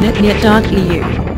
netnet.eu.